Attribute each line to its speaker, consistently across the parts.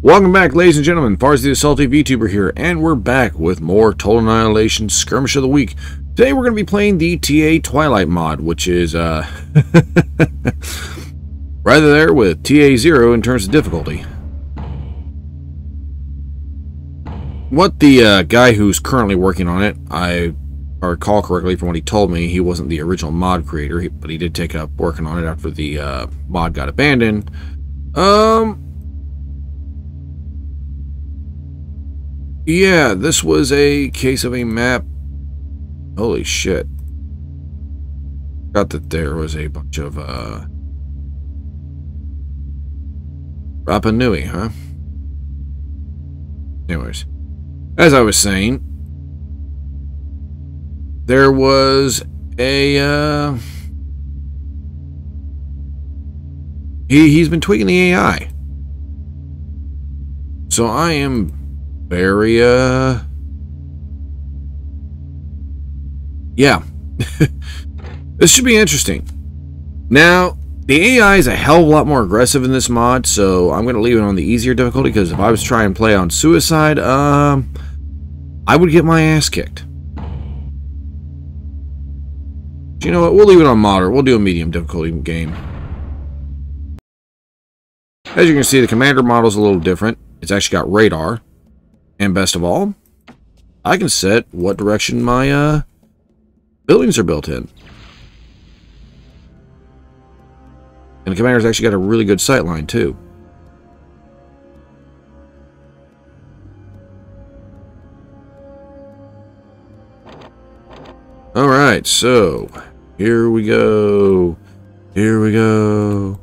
Speaker 1: Welcome back, ladies and gentlemen. Farzi the Salty VTuber here, and we're back with more Total Annihilation Skirmish of the Week. Today we're going to be playing the TA Twilight mod, which is, uh... right there with TA0 in terms of difficulty. What the uh, guy who's currently working on it, I recall correctly from what he told me, he wasn't the original mod creator, but he did take up working on it after the uh, mod got abandoned. Um... Yeah, this was a case of a map Holy shit. Got that there was a bunch of, uh... Rapa Nui, huh? Anyways. As I was saying, there was a, uh... He, he's been tweaking the AI. So I am uh... yeah, this should be interesting. Now, the AI is a hell of a lot more aggressive in this mod, so I'm going to leave it on the easier difficulty, because if I was trying to play on Suicide, um, I would get my ass kicked. you know what? We'll leave it on moderate. We'll do a medium difficulty game. As you can see, the commander model is a little different. It's actually got radar. And best of all, I can set what direction my uh, buildings are built in. And the commander's actually got a really good sight line, too. Alright, so, here we go. Here we go.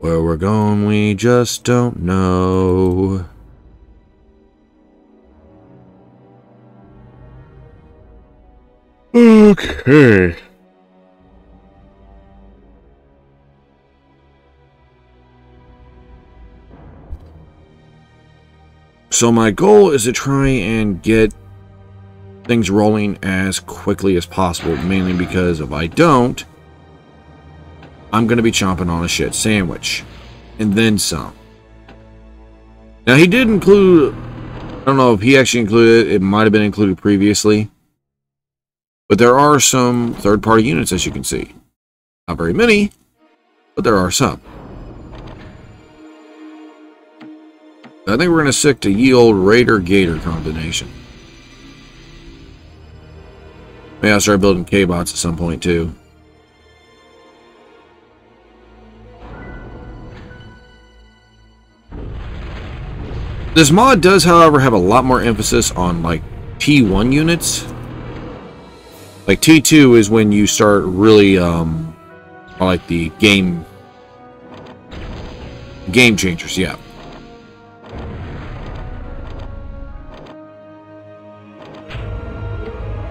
Speaker 1: Where we're going, we just don't know. Okay. So my goal is to try and get things rolling as quickly as possible, mainly because if I don't, I'm going to be chomping on a shit sandwich. And then some. Now he did include, I don't know if he actually included it, it might have been included previously. But there are some third-party units, as you can see. Not very many, but there are some. I think we're going to stick to ye old Raider-Gator combination. Maybe I'll start building K-bots at some point, too. This mod does, however, have a lot more emphasis on, like, T1 units like T2 is when you start really, um, like the game, game changers, yeah.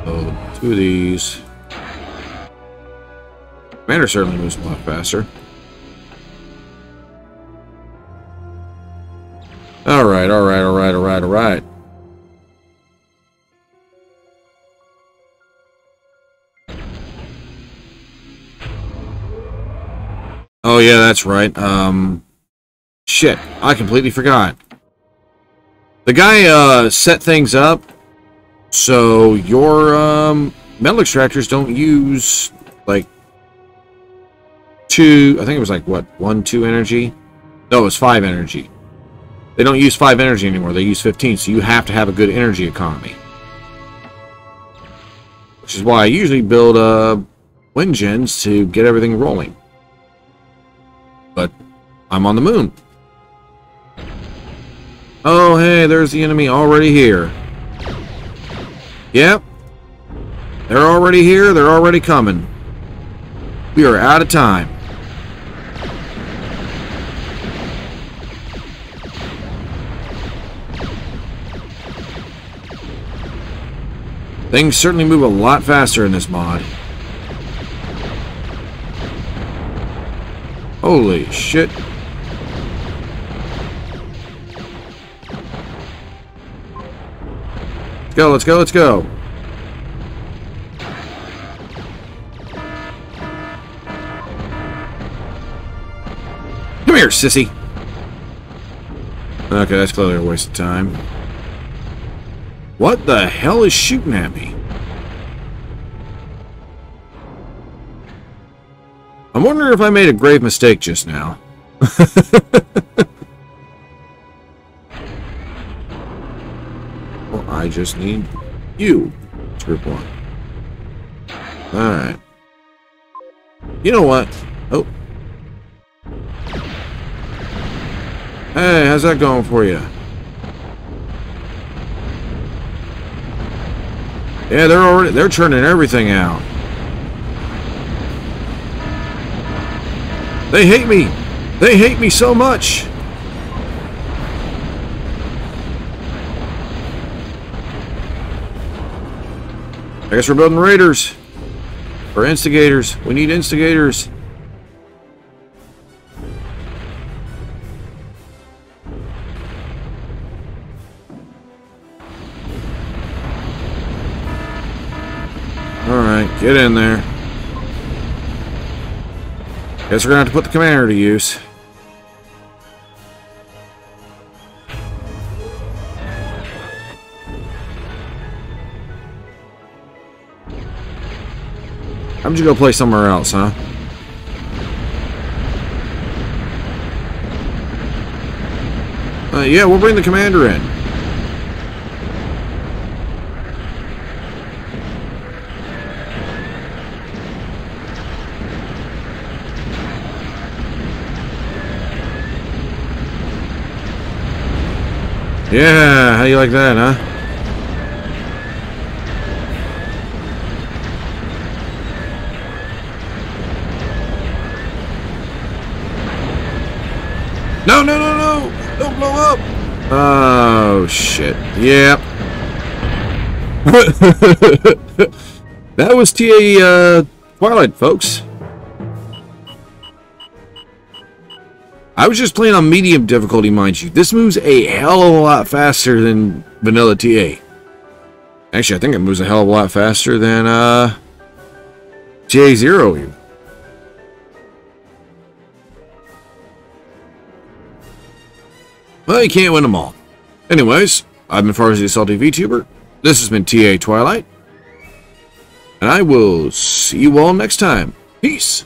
Speaker 1: So, two of these. Commander certainly moves a lot faster. Oh, yeah, that's right. Um, shit, I completely forgot. The guy uh, set things up so your um, metal extractors don't use, like, two, I think it was like, what, one, two energy? No, it was five energy. They don't use five energy anymore. They use 15, so you have to have a good energy economy. Which is why I usually build uh, wind gens to get everything rolling but I'm on the moon. Oh, hey, there's the enemy already here. Yep. They're already here. They're already coming. We are out of time. Things certainly move a lot faster in this mod. Holy shit. Let's go, let's go, let's go. Come here, sissy. Okay, that's clearly a waste of time. What the hell is shooting at me? I'm wondering if I made a grave mistake just now. well, I just need you. Group one. Alright. You know what? Oh. Hey, how's that going for you? Yeah, they're already they're churning everything out. They hate me. They hate me so much. I guess we're building raiders. Or instigators. We need instigators. Alright, get in there. Guess we're gonna have to put the commander to use. How would you go play somewhere else, huh? Uh, yeah, we'll bring the commander in. Yeah, how you like that, huh? No, no, no, no! Don't blow up! Oh, shit. Yep. that was TA uh, Twilight, folks. I was just playing on medium difficulty, mind you. This moves a hell of a lot faster than vanilla TA. Actually, I think it moves a hell of a lot faster than uh, TA0 Well, you can't win them all. Anyways, I've been Farzi the Salty VTuber. This has been TA Twilight. And I will see you all next time. Peace.